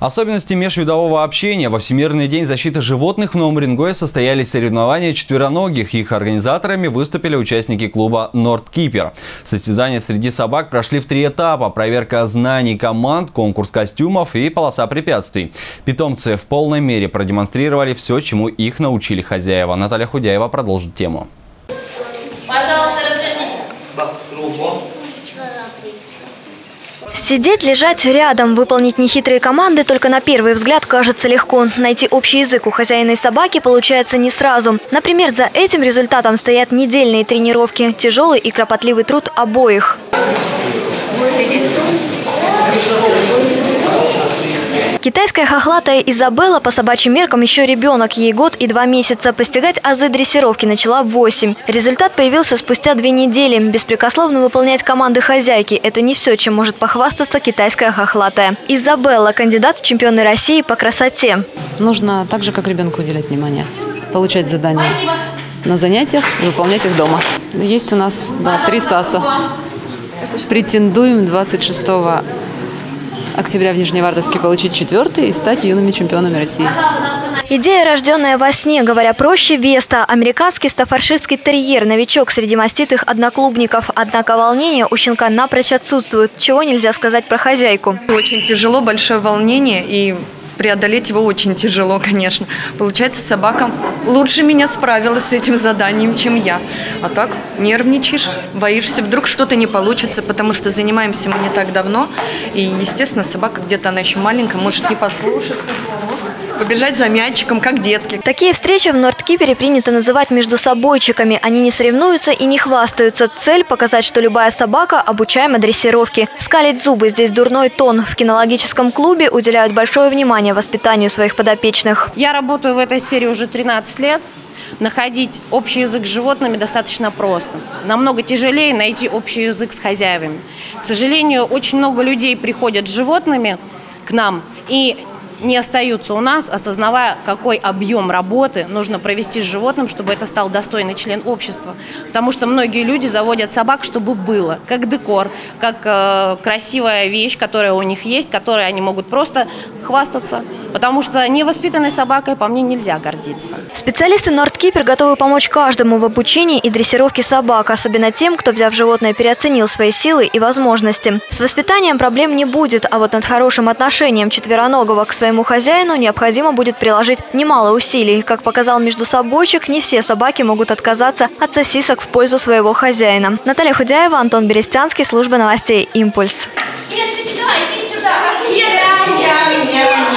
Особенности межвидового общения. Во Всемирный день защиты животных в Новом Рингое состоялись соревнования четвероногих. Их организаторами выступили участники клуба «Нордкипер». Состязания среди собак прошли в три этапа. Проверка знаний команд, конкурс костюмов и полоса препятствий. Питомцы в полной мере продемонстрировали все, чему их научили хозяева. Наталья Худяева продолжит тему. Пожалуйста, развернитесь. Сидеть, лежать рядом, выполнить нехитрые команды только на первый взгляд кажется легко. Найти общий язык у хозяина и собаки получается не сразу. Например, за этим результатом стоят недельные тренировки, тяжелый и кропотливый труд обоих. Китайская хохлатая Изабелла по собачьим меркам еще ребенок, ей год и два месяца. Постигать азы дрессировки начала в 8. Результат появился спустя две недели. Беспрекословно выполнять команды хозяйки – это не все, чем может похвастаться китайская хохлатая. Изабелла – кандидат в чемпионы России по красоте. Нужно так же, как ребенку уделять внимание, получать задания на занятиях и выполнять их дома. Есть у нас да, три САСа. Претендуем 26 октября в Нижневартовске получить четвертый и стать юными чемпионами России. Идея, рожденная во сне, говоря проще, Веста. Американский стафаршистский терьер, новичок среди маститых одноклубников. Однако волнение у щенка напрочь отсутствует, чего нельзя сказать про хозяйку. Очень тяжело, большое волнение и преодолеть его очень тяжело, конечно. Получается, собака лучше меня справилась с этим заданием, чем я. А так нервничаешь, боишься, вдруг что-то не получится, потому что занимаемся мы не так давно. И, естественно, собака где-то, она еще маленькая, может не послушаться побежать за мячиком, как детки. Такие встречи в Нордкипере принято называть между собойчиками. Они не соревнуются и не хвастаются. Цель – показать, что любая собака обучаема дрессировке. Скалить зубы – здесь дурной тон. В кинологическом клубе уделяют большое внимание воспитанию своих подопечных. Я работаю в этой сфере уже 13 лет. Находить общий язык с животными достаточно просто. Намного тяжелее найти общий язык с хозяевами. К сожалению, очень много людей приходят с животными к нам и не остаются у нас, осознавая, какой объем работы нужно провести с животным, чтобы это стал достойный член общества. Потому что многие люди заводят собак, чтобы было, как декор, как э, красивая вещь, которая у них есть, которой они могут просто хвастаться. Потому что невоспитанной собакой, по мне, нельзя гордиться. Специалисты Нордкипер готовы помочь каждому в обучении и дрессировке собак, особенно тем, кто, взяв животное, переоценил свои силы и возможности. С воспитанием проблем не будет, а вот над хорошим отношением четвероногого к своему хозяину необходимо будет приложить немало усилий. Как показал между собойчик, не все собаки могут отказаться от сосисок в пользу своего хозяина. Наталья Худяева, Антон Берестянский, служба новостей «Импульс». Если сюда, иди сюда. Если